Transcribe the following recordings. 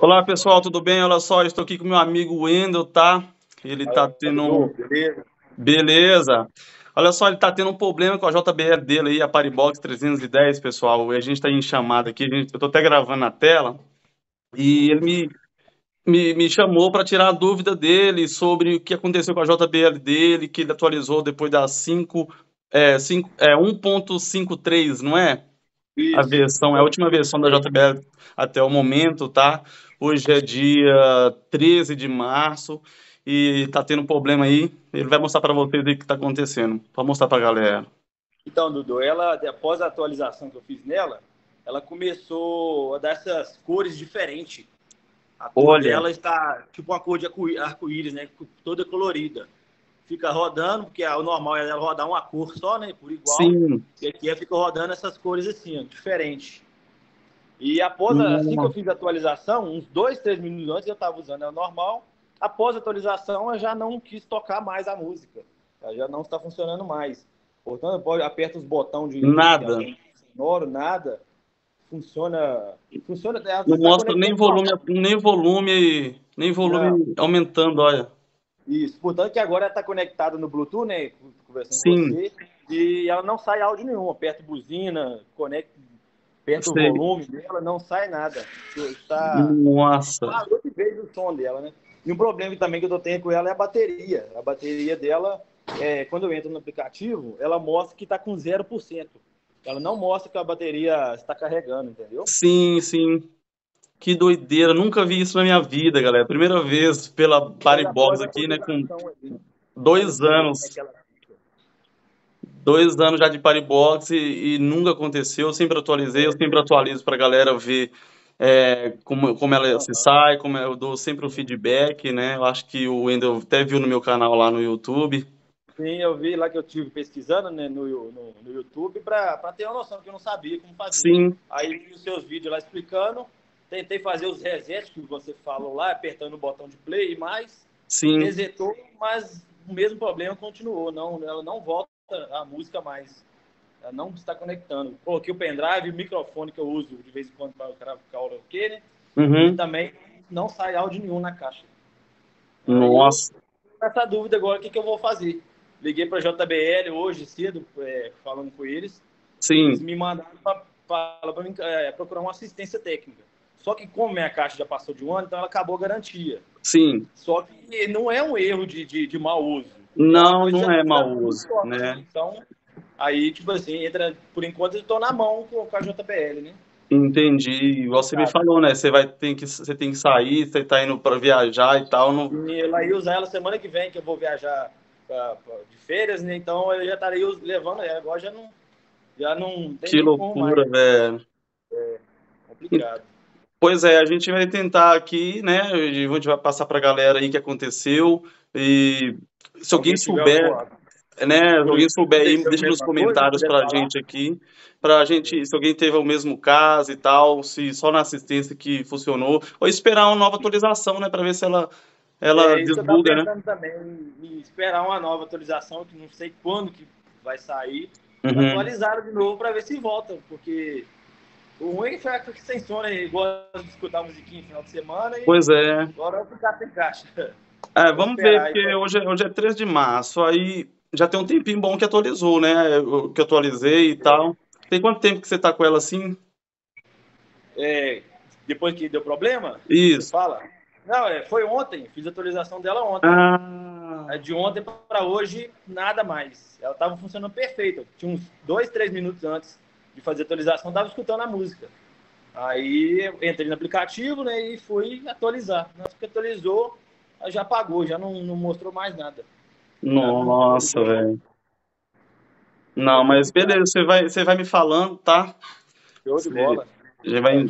Olá pessoal, tudo bem? Olha só, estou aqui com meu amigo Wendel, tá? Ele tá tendo um. Beleza. Beleza. Olha só, ele tá tendo um problema com a JBL dele aí, a Paribox 310, pessoal. E a gente tá em chamada aqui, a gente- eu tô até gravando na tela. E ele me, me, me chamou para tirar a dúvida dele sobre o que aconteceu com a JBL dele, que ele atualizou depois da 5, é, 5, é 1.53, não é? A versão, é a última versão da JBL até o momento, tá? Hoje é dia 13 de março e tá tendo um problema aí. Ele vai mostrar para vocês o que tá acontecendo. Pode mostrar pra galera. Então, Dudu, ela, após a atualização que eu fiz nela, ela começou a dar essas cores diferentes. A cor Olha. dela está tipo uma cor de arco- arco-íris, né? Toda colorida. Fica rodando, porque o normal é ela rodar uma cor só, né? Por igual. Sim, E aqui ela fica rodando essas cores assim, ó, diferente. E após, a- assim que eu fiz a atualização, uns dois, três minutos antes eu estava usando ela normal. Após a atualização, eu já não quis tocar mais a música. Ela já não está funcionando mais. Portanto, pode aperta os botões de Nada. sonoro, nada. Funciona, funciona. ela não mostra nem conectando volume, nem volume, nem volume aumentando, olha. Isso, portanto que agora ela está conectada no Bluetooth, né? Conversando Sim. com você, e ela não sai áudio nenhum. Aperta buzina, conecta, aperta o volume dela, não sai nada. Está Nossa. parou de vez o som dela, né? E um problema também que eu tô tendo com ela é a bateria. A bateria dela, é, quando eu entro no aplicativo, ela mostra que está com 0%. Ela não mostra que a bateria está carregando, entendeu? Sim, sim. Que doideira. Nunca vi isso na minha vida, galera. Primeira vez pela Paribox aqui, né? Com dois anos. Dois anos já de Paribox e, e nunca aconteceu. Eu sempre atualizei, eu sempre atualizo pra galera ver é, como, como ela se sai, como eu dou sempre o feedback, né? Eu acho que o Wendel até viu no meu canal lá no YouTube. Sim, eu vi lá que eu tive pesquisando né, no, no, no YouTube para ter uma noção que eu não sabia como fazer. Sim, Aí vi os seus vídeos lá explicando, tentei fazer os resets que você falou lá, apertando o botão de play e mais, sim. resetou, mas o mesmo problema continuou, não, ela não volta a música mais, ela não está conectando. Coloquei o pendrive, o microfone que eu uso de vez em quando para o karaokê, né? E Uhum. também não sai áudio nenhum na caixa. Nossa. essa dúvida agora, o que, que eu vou fazer? Liguei para a JBL hoje cedo, é, falando com eles. Sim, Eles me mandaram para é, procurar uma assistência técnica. Só que como minha caixa já passou de um ano, então ela acabou a garantia. sim. Só que não é um erro de, de, de mau uso. Não, não é mau muito uso, forte, né? Então, aí, tipo assim, entra, por enquanto eu estou na mão com, a JBL, né? Entendi. Igual você me falou, né? Você vai ter que, você tem que sair, você tá indo para viajar e tal. Não... E ela ia usar ela semana que vem, que eu vou viajar pra- pra- de férias, né? Então eu já estaria levando ela. Agora já não, já não tem Que loucura, velho. mais. Complicado. Pois é, a gente vai tentar aqui, né? A gente vai passar para a galera aí o que aconteceu. E se alguém souber, né? Se alguém souber aí, Deixa nos comentários quiser para a gente aqui. Pra gente, se alguém teve o mesmo caso e tal, se só na assistência que funcionou, ou esperar uma nova atualização, né? Para ver se ela, ela É, desbuga, né? também em esperar uma nova atualização, que não sei quando que vai sair. Uhum. Atualizaram de novo para ver se volta, porque o ruim foi que sem sono, né? gosta de escutar musiquinha no final de semana e Pois é. agora vai ficar sem caixa. É, vamos ver, porque hoje, é- hoje é 3 de março, aí já tem um tempinho bom que atualizou, né? Que eu atualizei e tal. Tem quanto tempo que você tá com ela assim? É, depois que deu problema, Isso. fala. Não, é, foi ontem, fiz a atualização dela ontem. Ah, É, De ontem para hoje, nada mais. Ela estava funcionando perfeita. Tinha uns dois, três minutos antes de fazer atualização, estava escutando a música. Aí eu entrei no aplicativo né, e fui atualizar. Na hora que atualizou, já apagou, já não, não mostrou mais nada. nossa, velho. Não, mas beleza, você vai, você vai me falando, tá? Show de Sim. bola. A gente vai,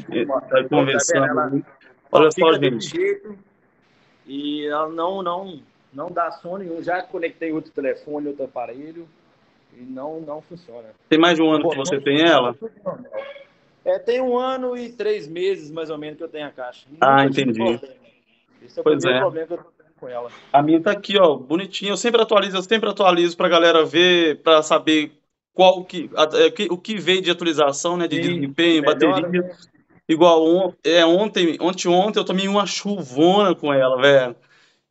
vai conversando. Ela- aí. Olha só, gente. jeito e ela não, não, não dá som nenhum. Já conectei outro telefone, outro aparelho e não, não funciona. Tem mais de um ano que você tem ela? É, tem um ano e três meses, mais ou menos, que eu tenho a caixa. Ah, Nunca tive entendi. Esse é o Pois primeiro é. problema que eu tô tendo com ela. A minha tá aqui, ó, bonitinha. Eu sempre atualizo, eu sempre atualizo pra galera ver, pra saber qual que, a- é, que- o que veio de atualização, né, de Sim, desempenho, melhora, bateria. né? Igual on, é, ontem, ontem, ontem eu tomei uma chuvona com ela, velho.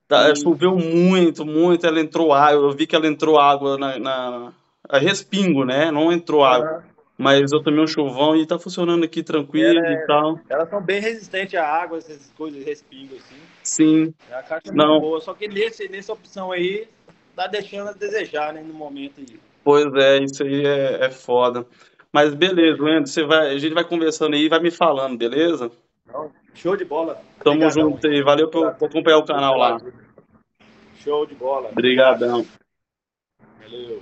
Tá, choveu muito, muito, ela entrou água, eu vi que ela entrou água na, na respingo, né? Não entrou água. Uhum. Mas eu tomei um chuvão e tá funcionando aqui tranquilo e tal. Elas são bem resistentes à água, essas coisas, respingo, assim. Sim. A caixa é Não. muito boa, só que nesse, nessa opção aí, tá deixando a desejar, né, no momento aí. Pois é, isso aí é, é foda. Mas beleza, Wendel, você vai, a gente vai conversando aí e vai me falando, beleza? Não, show de bola. Tamo Obrigadão, junto aí, valeu por, por acompanhar o canal lá. Show de bola. Obrigadão. Valeu.